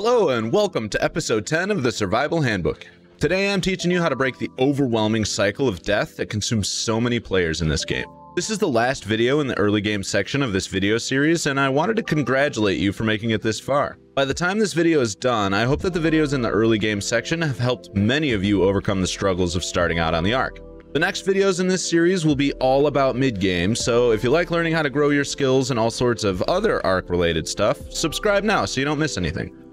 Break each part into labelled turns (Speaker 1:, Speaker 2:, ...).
Speaker 1: Hello and welcome to episode 10 of the Survival Handbook. Today I'm teaching you how to break the overwhelming cycle of death that consumes so many players in this game. This is the last video in the early game section of this video series and I wanted to congratulate you for making it this far. By the time this video is done, I hope that the videos in the early game section have helped many of you overcome the struggles of starting out on the Ark. The next videos in this series will be all about mid-game, so if you like learning how to grow your skills and all sorts of other Ark-related stuff, subscribe now so you don't miss anything.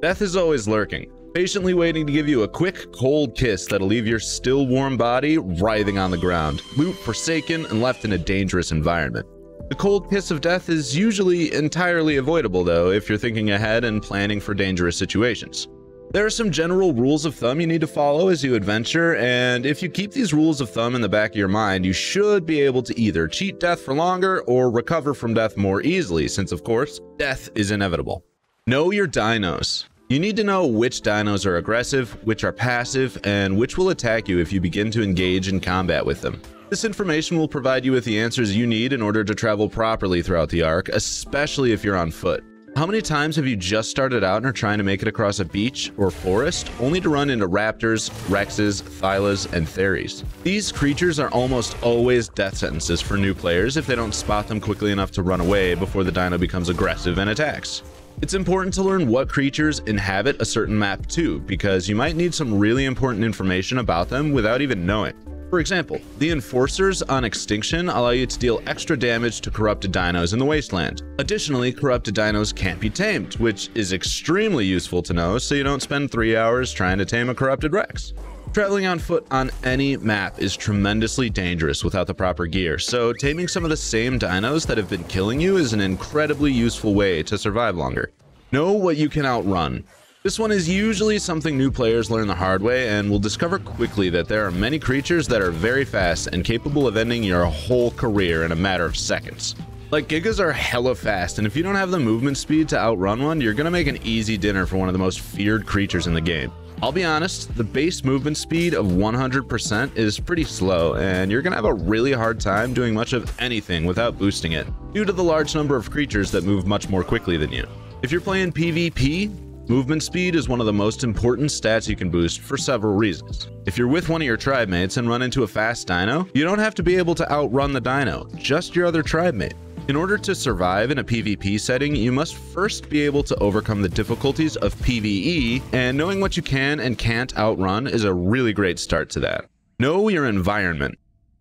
Speaker 1: Death is always lurking, patiently waiting to give you a quick, cold kiss that'll leave your still warm body writhing on the ground, loot forsaken and left in a dangerous environment. The cold kiss of death is usually entirely avoidable though if you're thinking ahead and planning for dangerous situations. There are some general rules of thumb you need to follow as you adventure, and if you keep these rules of thumb in the back of your mind, you should be able to either cheat death for longer or recover from death more easily, since of course, death is inevitable. Know your dinos. You need to know which dinos are aggressive, which are passive, and which will attack you if you begin to engage in combat with them. This information will provide you with the answers you need in order to travel properly throughout the Ark, especially if you're on foot. How many times have you just started out and are trying to make it across a beach or forest, only to run into raptors, rexes, thylas, and theries? These creatures are almost always death sentences for new players if they don't spot them quickly enough to run away before the dino becomes aggressive and attacks. It's important to learn what creatures inhabit a certain map too, because you might need some really important information about them without even knowing. For example, the Enforcers on Extinction allow you to deal extra damage to corrupted dinos in the Wasteland. Additionally, corrupted dinos can't be tamed, which is extremely useful to know so you don't spend 3 hours trying to tame a corrupted Rex. Traveling on foot on any map is tremendously dangerous without the proper gear, so taming some of the same dinos that have been killing you is an incredibly useful way to survive longer. Know what you can outrun. This one is usually something new players learn the hard way and will discover quickly that there are many creatures that are very fast and capable of ending your whole career in a matter of seconds. Like Gigas are hella fast, and if you don't have the movement speed to outrun one, you're gonna make an easy dinner for one of the most feared creatures in the game. I'll be honest, the base movement speed of 100% is pretty slow, and you're gonna have a really hard time doing much of anything without boosting it, due to the large number of creatures that move much more quickly than you. If you're playing PvP, Movement speed is one of the most important stats you can boost for several reasons. If you're with one of your tribe mates and run into a fast dino, you don't have to be able to outrun the dino, just your other tribe mate. In order to survive in a PvP setting, you must first be able to overcome the difficulties of PvE, and knowing what you can and can't outrun is a really great start to that. Know your environment.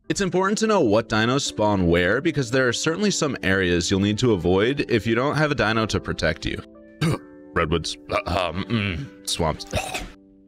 Speaker 1: It's important to know what dinos spawn where because there are certainly some areas you'll need to avoid if you don't have a dino to protect you. redwoods, uh, um, mm, swamps.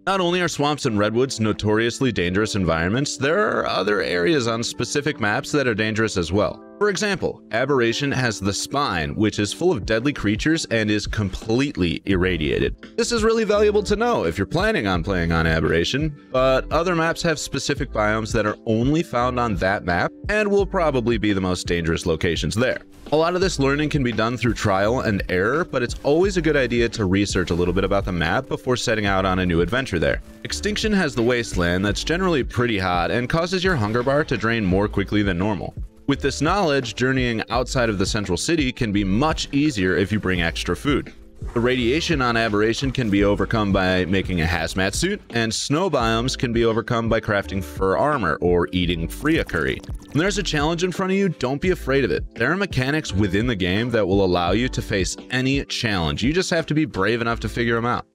Speaker 1: Not only are swamps and redwoods notoriously dangerous environments, there are other areas on specific maps that are dangerous as well. For example, Aberration has the Spine, which is full of deadly creatures and is completely irradiated. This is really valuable to know if you're planning on playing on Aberration, but other maps have specific biomes that are only found on that map and will probably be the most dangerous locations there. A lot of this learning can be done through trial and error, but it's always a good idea to research a little bit about the map before setting out on a new adventure there. Extinction has the wasteland that's generally pretty hot and causes your hunger bar to drain more quickly than normal. With this knowledge, journeying outside of the central city can be much easier if you bring extra food. The radiation on aberration can be overcome by making a hazmat suit, and snow biomes can be overcome by crafting fur armor or eating Frria curry. When there's a challenge in front of you, don't be afraid of it. There are mechanics within the game that will allow you to face any challenge. You just have to be brave enough to figure them out.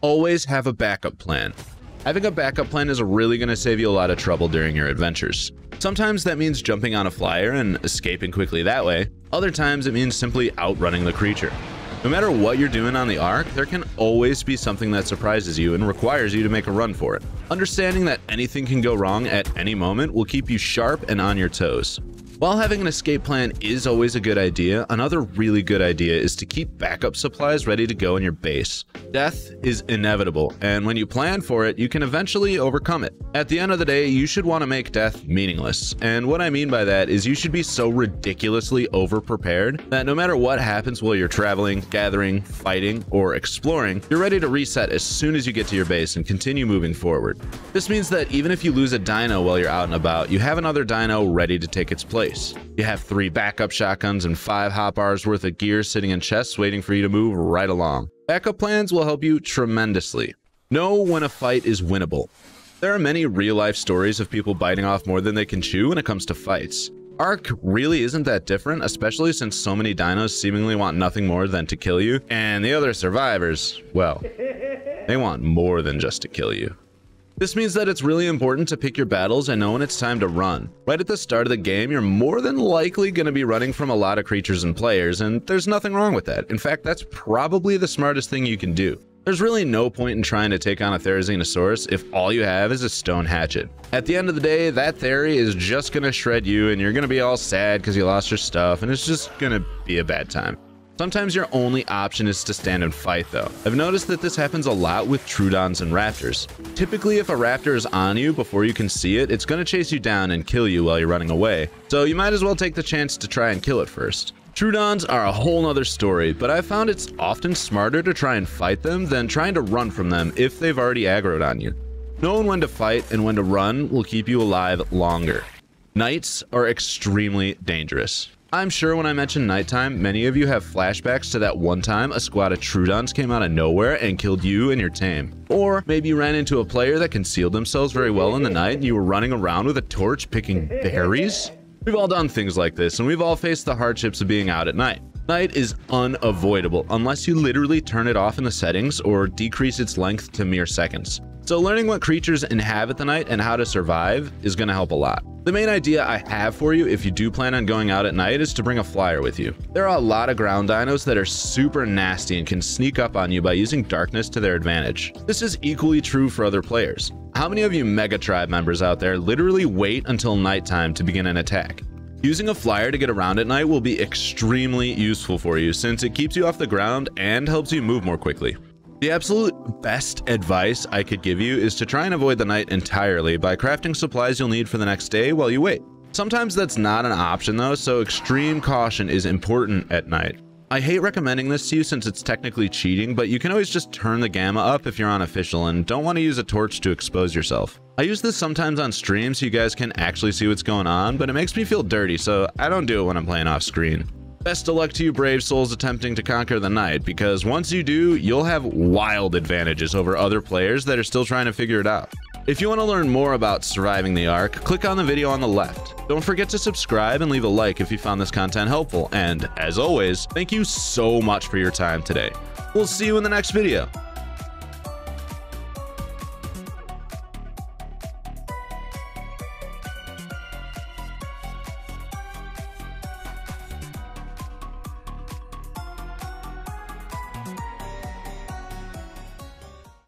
Speaker 1: Always have a backup plan. Having a backup plan is really going to save you a lot of trouble during your adventures. Sometimes that means jumping on a flyer and escaping quickly that way. Other times it means simply outrunning the creature. No matter what you're doing on the Ark, there can always be something that surprises you and requires you to make a run for it. Understanding that anything can go wrong at any moment will keep you sharp and on your toes. While having an escape plan is always a good idea, another really good idea is to keep backup supplies ready to go in your base. Death is inevitable, and when you plan for it, you can eventually overcome it. At the end of the day, you should want to make death meaningless, and what I mean by that is you should be so ridiculously over-prepared that no matter what happens while you're traveling, gathering, fighting, or exploring, you're ready to reset as soon as you get to your base and continue moving forward. This means that even if you lose a dino while you're out and about, you have another dino ready to take its place You have three backup shotguns and five hot bars worth of gear sitting in chests waiting for you to move right along. Backup plans will help you tremendously. Know when a fight is winnable. There are many real life stories of people biting off more than they can chew when it comes to fights. Ark really isn't that different, especially since so many dinos seemingly want nothing more than to kill you, and the other survivors, well, they want more than just to kill you. This means that it's really important to pick your battles and know when it's time to run. Right at the start of the game, you're more than likely going to be running from a lot of creatures and players, and there's nothing wrong with that. In fact, that's probably the smartest thing you can do. There's really no point in trying to take on a Therizinosaurus if all you have is a stone hatchet. At the end of the day, that Theri is just gonna shred you and you're gonna be all sad because you lost your stuff and it's just gonna be a bad time. Sometimes your only option is to stand and fight though. I've noticed that this happens a lot with Troodons and Raptors. Typically if a Raptor is on you before you can see it, it's gonna chase you down and kill you while you're running away, so you might as well take the chance to try and kill it first. Troodons are a whole nother story, but I've found it's often smarter to try and fight them than trying to run from them if they've already aggroed on you. Knowing when to fight and when to run will keep you alive longer. Nights are extremely dangerous. I'm sure when I mention nighttime, many of you have flashbacks to that one time a squad of Troodons came out of nowhere and killed you and your tame. Or maybe you ran into a player that concealed themselves very well in the night and you were running around with a torch picking berries? We've all done things like this, and we've all faced the hardships of being out at night. Night is unavoidable unless you literally turn it off in the settings or decrease its length to mere seconds. So learning what creatures inhabit the night and how to survive is going to help a lot. The main idea I have for you if you do plan on going out at night is to bring a flyer with you. There are a lot of ground dinos that are super nasty and can sneak up on you by using darkness to their advantage. This is equally true for other players. How many of you Mega Tribe members out there literally wait until nighttime to begin an attack? Using a flyer to get around at night will be extremely useful for you since it keeps you off the ground and helps you move more quickly. The absolute best advice I could give you is to try and avoid the night entirely by crafting supplies you'll need for the next day while you wait. Sometimes that's not an option though, so extreme caution is important at night. I hate recommending this to you since it's technically cheating, but you can always just turn the gamma up if you're on official and don't want to use a torch to expose yourself. I use this sometimes on stream so you guys can actually see what's going on, but it makes me feel dirty, so I don't do it when I'm playing off screen. Best of luck to you brave souls attempting to conquer the night, because once you do, you'll have wild advantages over other players that are still trying to figure it out. If you want to learn more about surviving the Ark, click on the video on the left. Don't forget to subscribe and leave a like if you found this content helpful, and as always, thank you so much for your time today. We'll see you in the next video.